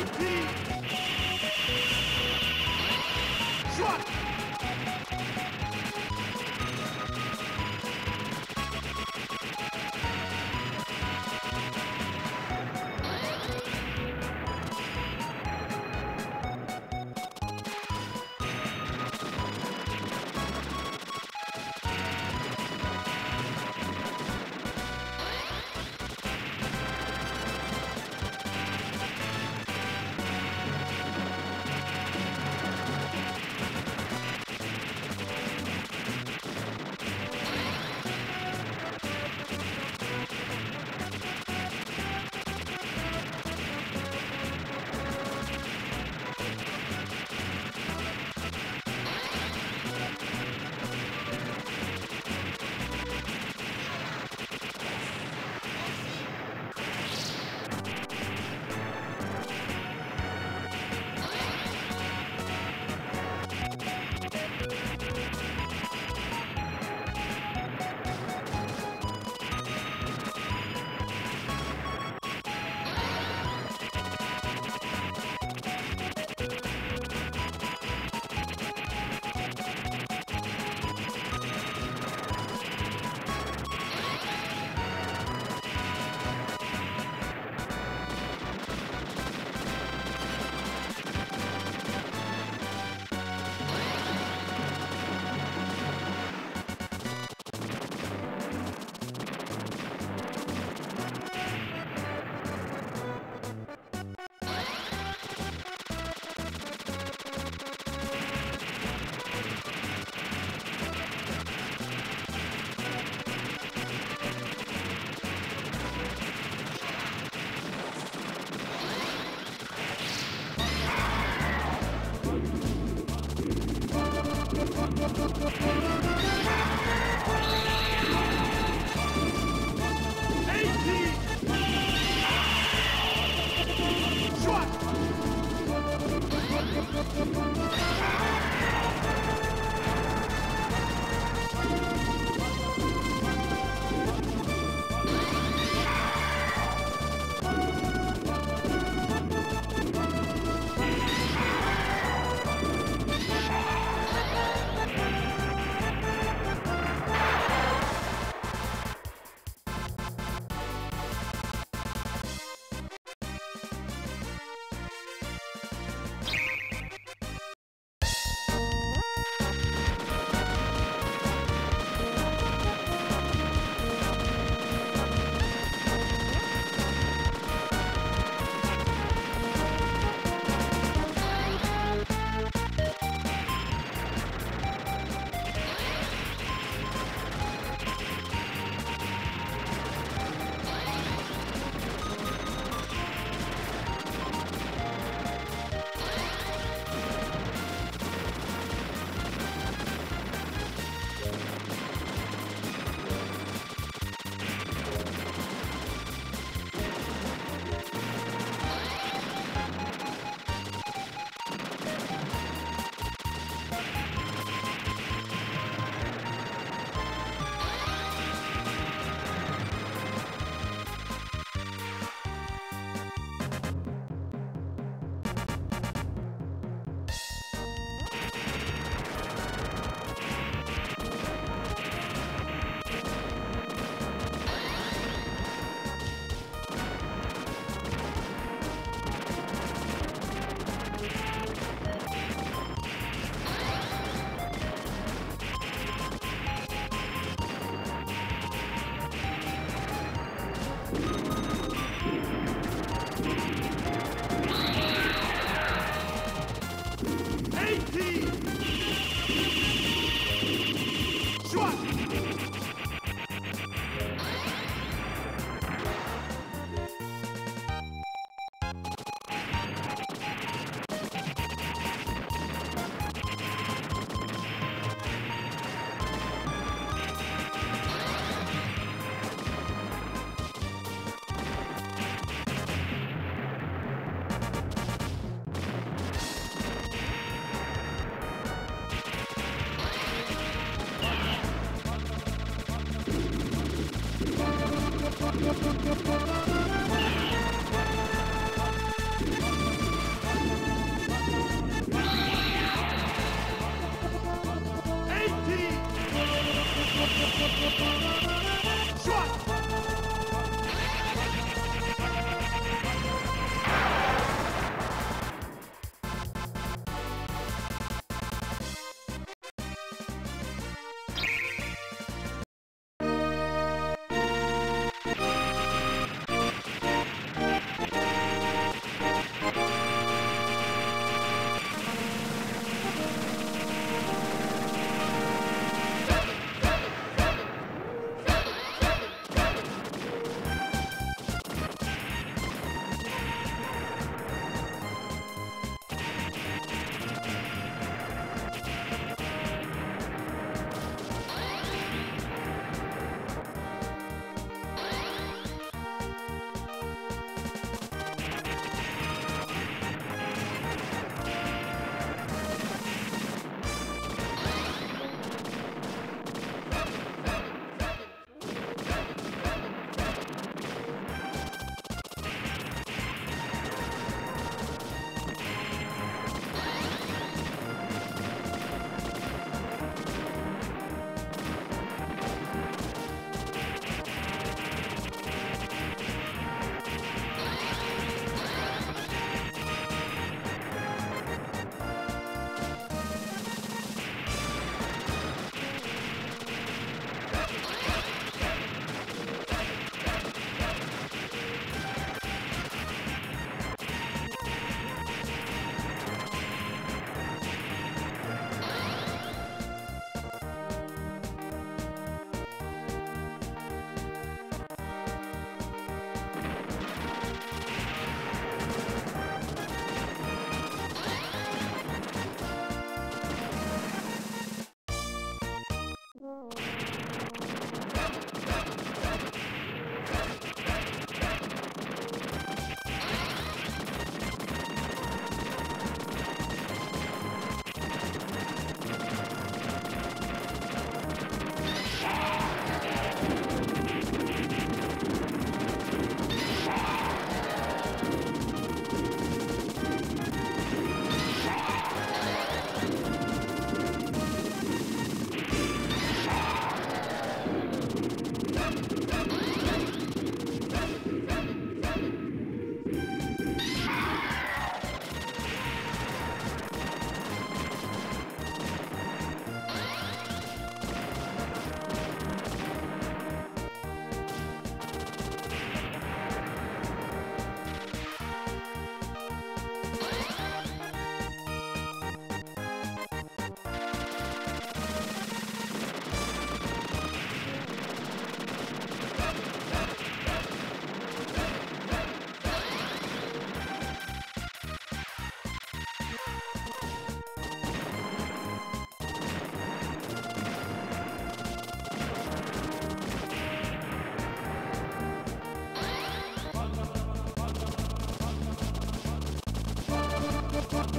Repeat.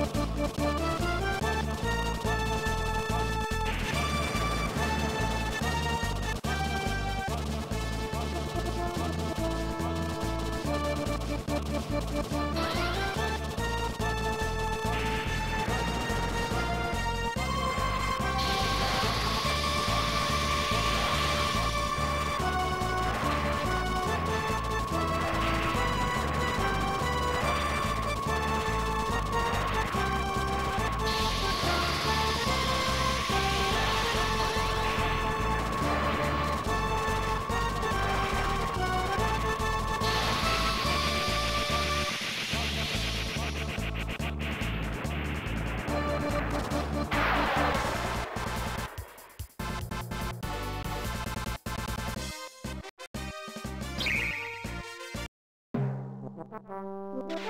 うん。Música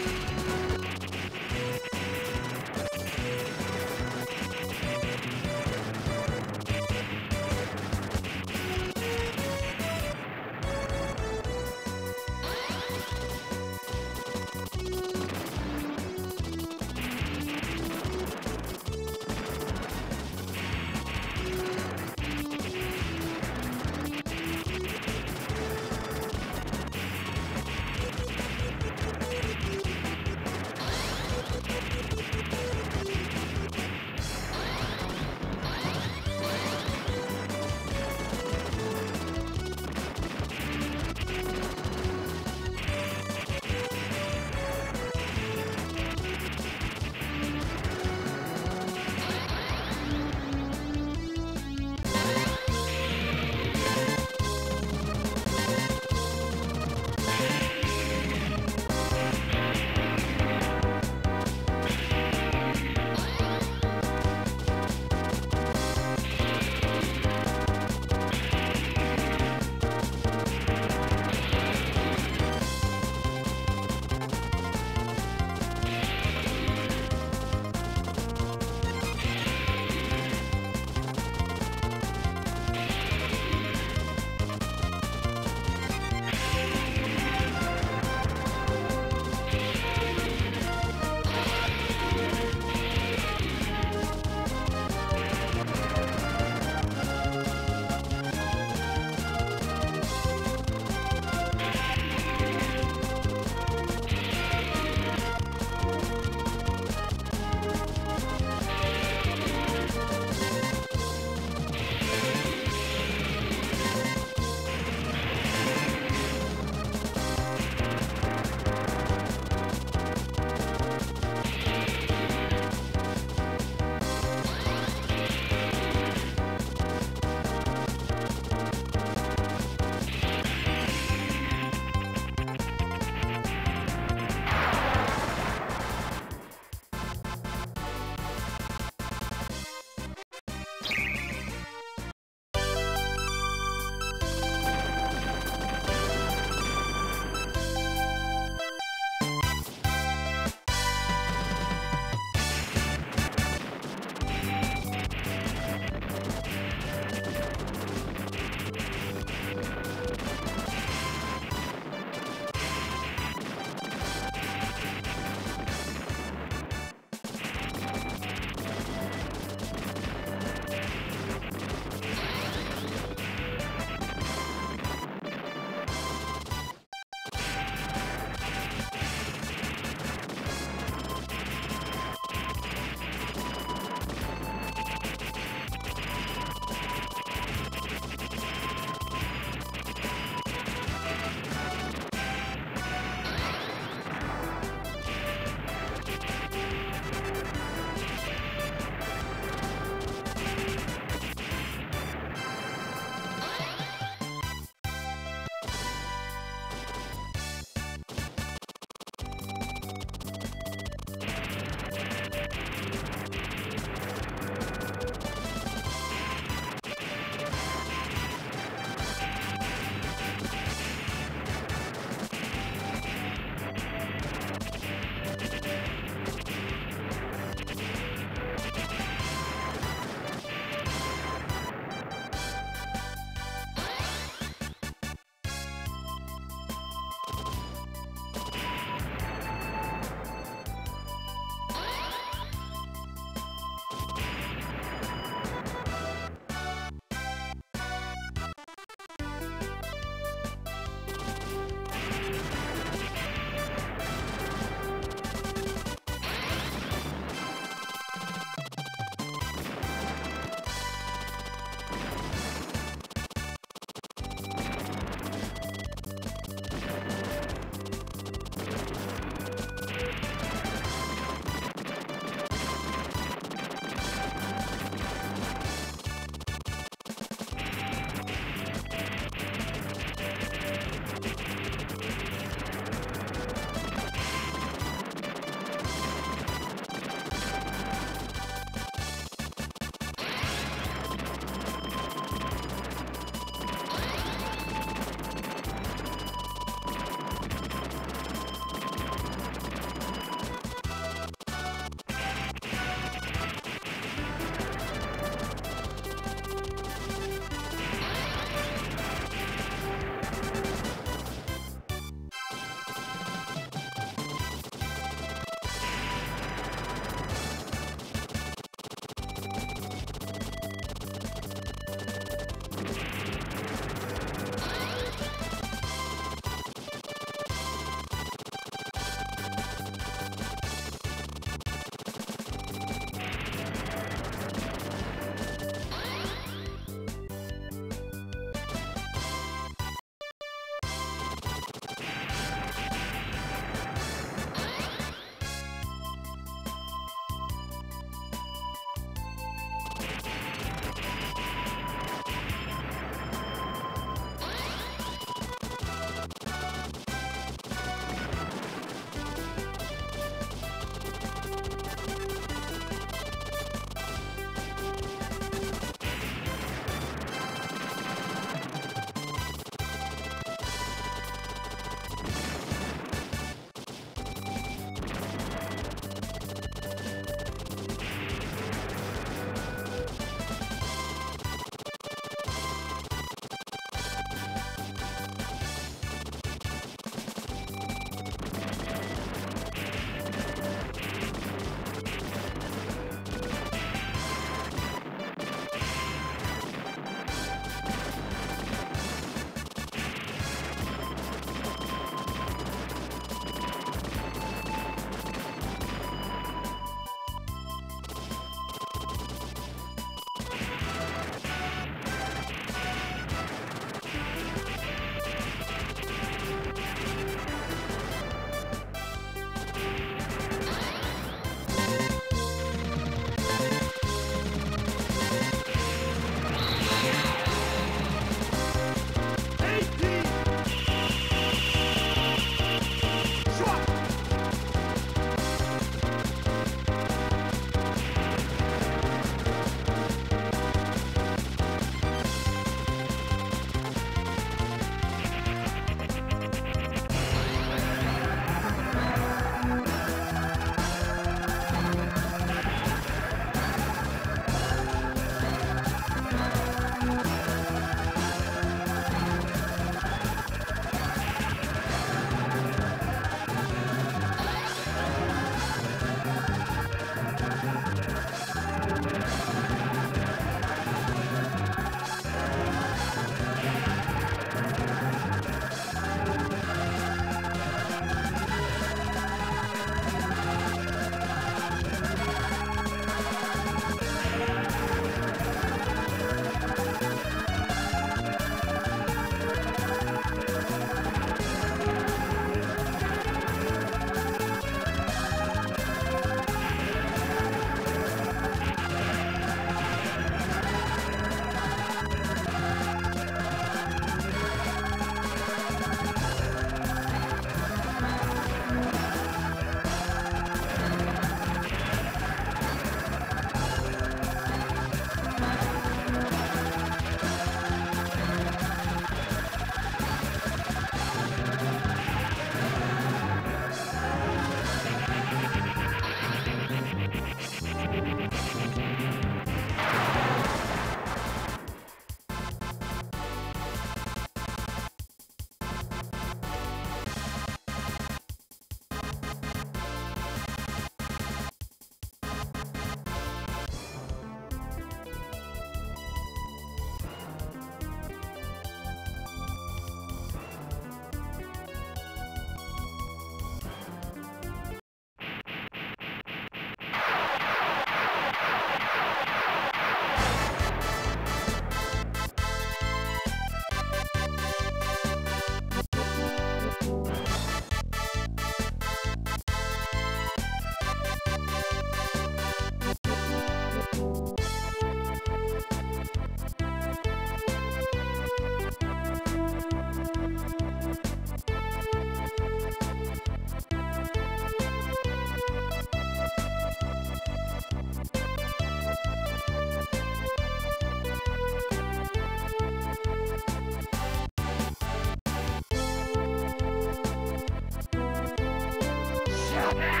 Shut